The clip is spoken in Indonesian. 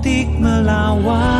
optik melawai